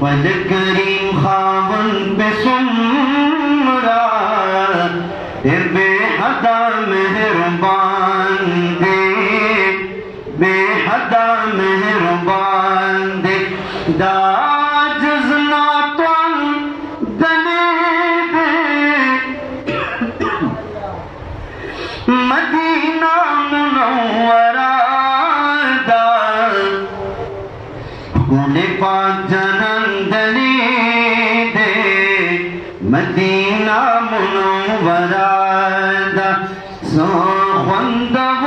خپل کریم خاون پہ سمرا گونے پاک جنم دلی دے مدینہ منورہ دا سو خوندوری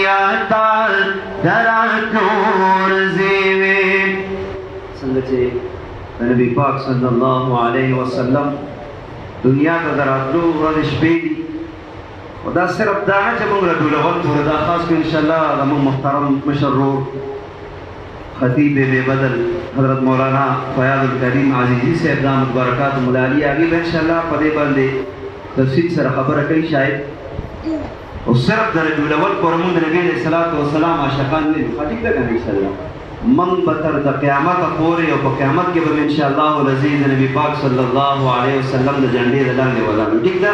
دنیا تا درات نور زیوے۔ سنگچے جی، نبی پاک صلی اللہ علیہ وسلم دنیا ته دراتلو ورځ شپې دي او دا صرف دا نه چې موږ راټولول ټول دا خاص کو ان شاء محترم مشر ورور خطیب بے بدل حضرت مولانا فیاض الکریم عزیزی سے اقدام برکات مولا علی آگے ان شاء پدے باندې تفصیل سره خبره کوي شاید۔ او صرف در ټولول پر موږ نبی علیہ الصلوۃ والسلام عاشقان نه خطیب ده ان شاء الله من بتر د قیامت پورې او په قیامت کې به ان شاء الله العزیز نبی پاک صلی الله علیه وسلم د جنډې لاندې ولاړ ټیک ده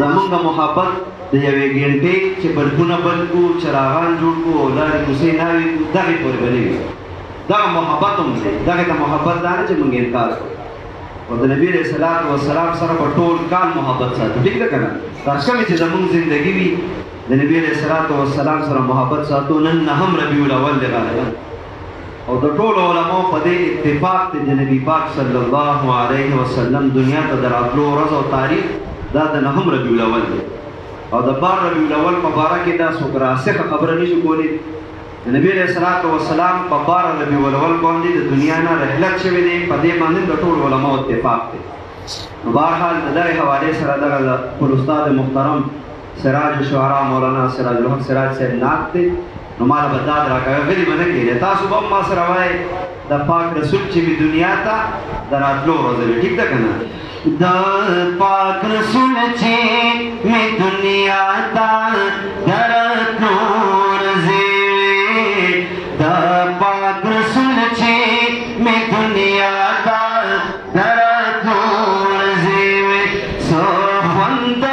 زمونږ محبت د یوې ګنټې چې بلکونه بل کو چراغان جوړ کو او لارې کوسې ناوي کو دغه پورې بلې دا محبت هم دی دغه ته محبت دا نه چې مونږ انکار کوو او د نبی رسول الله والسلام سره په ټول کال محبت ساتو ټیک ده کنه تاسو کوم چې زمونږ ژوندۍ وي د نبی رسول الله والسلام سره محبت ساتو نن هم ربیع الاول دی راغلی او د ټول علماء په دې اتفاق ته د نبی پاک صلی الله علیه وسلم دنیا ته دراتلو ورځ او تاریخ دا د نهم ربیع الاول دی او د بار ربیع الاول مبارک دا څوک راسخه خبره نشي کولی نبی علیہ الصلوۃ والسلام په بار ربیع الاول باندې د دنیا نه رحلت شوی دی په دې باندې د ټول علماء اتفاق دی نو بهرحال د دغه حواله سره دغه خپل استاد محترم سراج الشعراء مولانا سراج الحق سراج صاحب نعت دی نو مال بداد را کوي غلی باندې کېږي تاسو به ما سره وای د پاک رسول چې می دنیا ته دراتلو ورځ ټیک ده کنه د پاک رسول چې می دنیا تا دراتلو ورځې ಬಂದ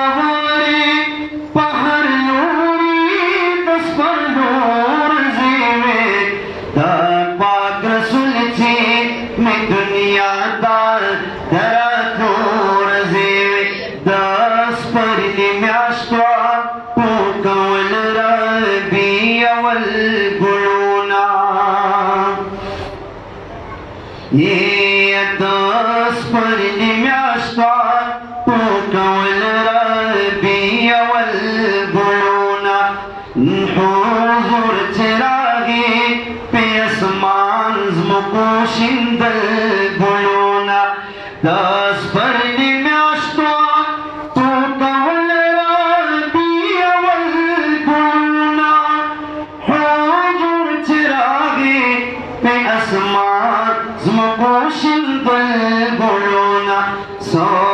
So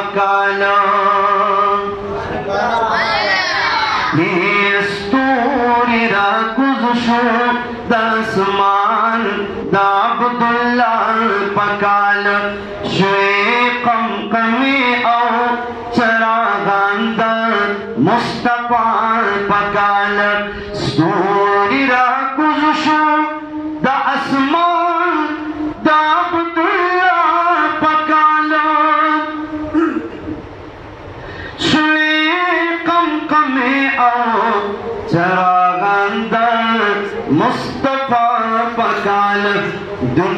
عبداللہ پکانا یہ را گزشو دا اسمان دا عبداللہ پکال شوی قم قمی او چراغاند مصطفیٰ پکال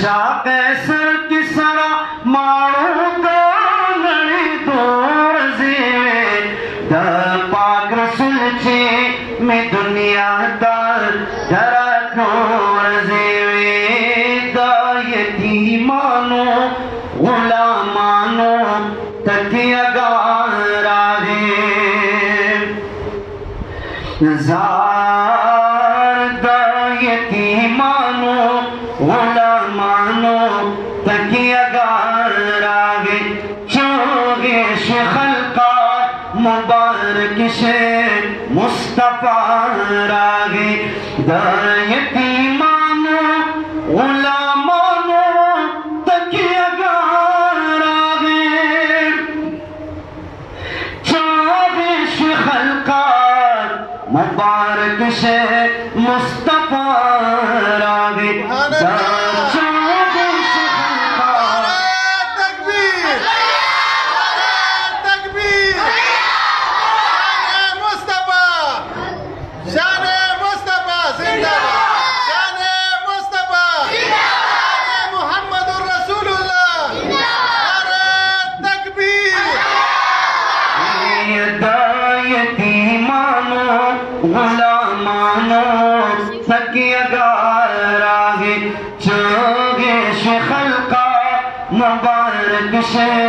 دشا قیسر کی سرا مارو کا دور زیوے دا پاک رسول چی میں دنیا دار زیوے دا یتیمانو غلامانو زار دا پاراگے آگے دا یتیمانو غلامانو تکیگار آگے چاوش خلقات مبارک سے مصطفیٰ غلامانو تکیگار آگے چوگے خلقا مبارک سے مصطفیٰ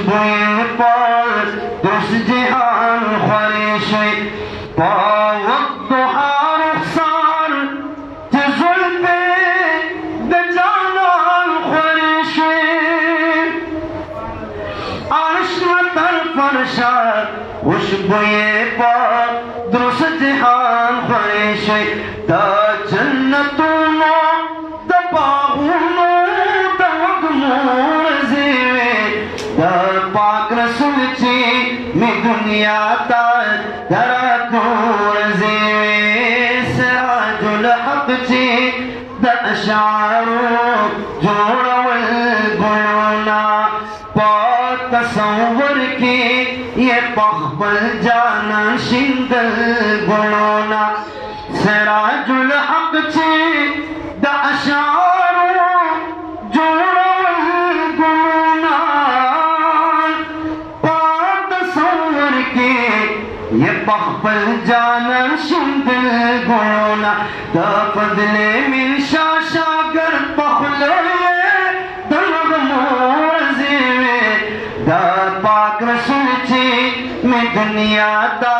البيضاء تشجع الخريش طاوى الضحى رخصان تزول بدجان الخريش عرشنا رسول چی میں دنیا تا درا دور زیوے سراج الحق چی دا اشعارو جوڑا والگلونا پا تصور کی یہ پخبل جانا یہ پل جانا شندل گلونا دا فضل من شاشا گر پخلے دلغ مورزیوے دا پاک رسول چی، میں دنیا دا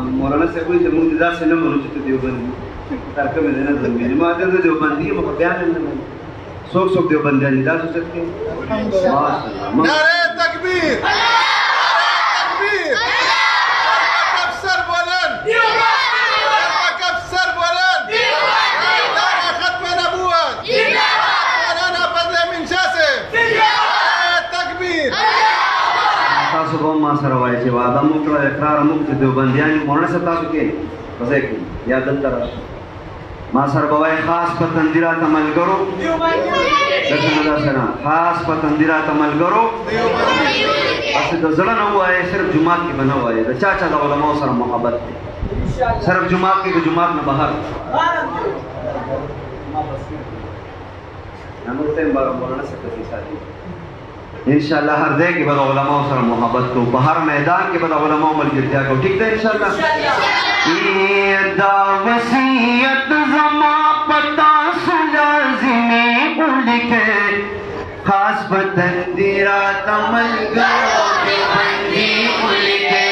مولانا صاحب وایي زموږ د داسې نه منو چې ته دیوبندي کومه دی نه زموږ ما ته د دیوبندي یم خو بیا نه څوک څوک دیوبندیان دي تاسو څه کوي ماشاءالله نعرہ تکبیر تکبیر کف سر بلند کف سر بلند دعوة ختم نبوت مولانا فضل من شاسف نعرہ تکبیر تاسو به ما سره وایي چې وعده مو کړه اقرار مو چې دیوبندیان یو مولانا صاحب تاسو کې پسې کې یا دلته راشي ما سره به وایي خاص په تندیرات عملګرو دغه نه سره خاص په تندیرات عملګرو اصل د زړه نه وایي صرف جمعات کې به نه وایي د چا چا د علماو سره محبت دی صرف جمعات کې د جمعات نه بهر نمبر ته بار مولانا صاحب کې ساتي انشاءاللہ ہر دے کے بعد علماء سره محبت کو په هر میدان کې بعد علماء ملګرتیا کو، ٹھیک ده انشاءاللہ؟ یہ دا وسیعت زما پتا سلازمی اڑکے خاص پتن دیرا تمل گرو دیوبندی اڑکے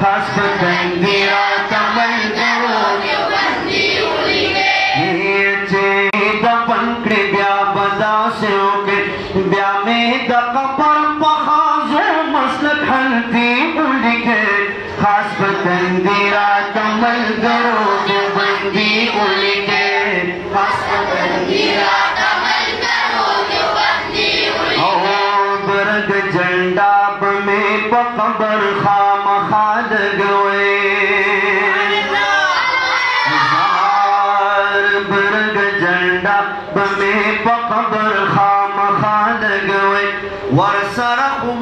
خاص پتن دیرا مسلک حلفی اڑکے خاص پتن دیرا تمل گرو بندی اڑکے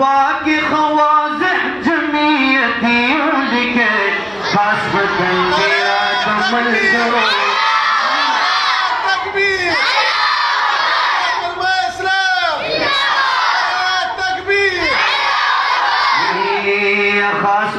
باقي خوازح جميتي ولك خاصة قلبي يا دم الزروع تكبير إيه، خاص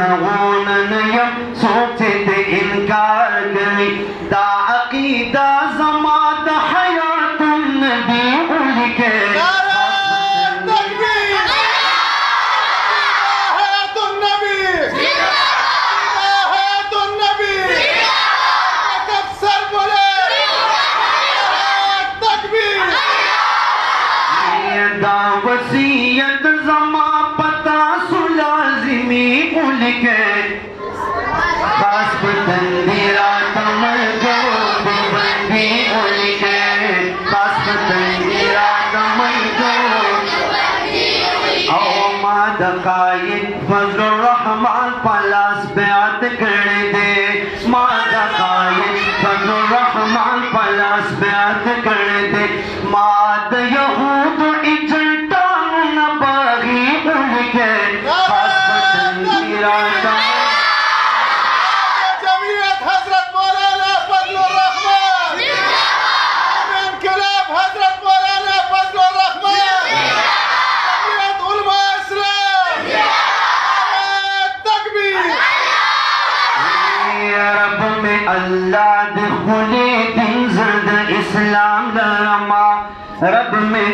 زدہ ہون نیم سوچ دے انکار کری دا عقیدہ Jamaican.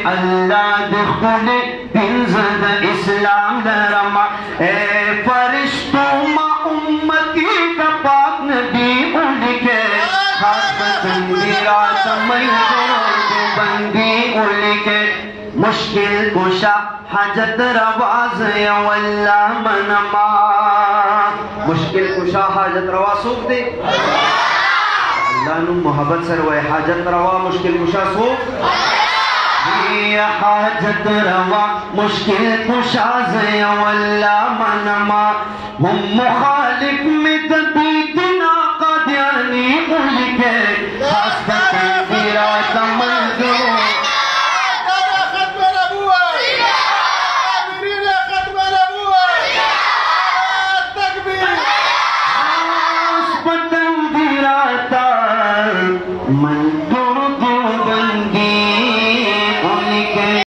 اللہ دخلے دن اسلام درما اے فرشتوں ما امتی کا پاک نبی اڑ کے خاص بندی رات میں کرو بندی اڑ کے۔ مشکل کشا حاجت رواز یا واللہ منما مشکل کشا حاجت روا سوک دے۔ اللہ نو محبت سر وے، حاجت روا مشکل کشا سوک علي حاجة روا مشكل مش عزي ولا منما. هم مخالف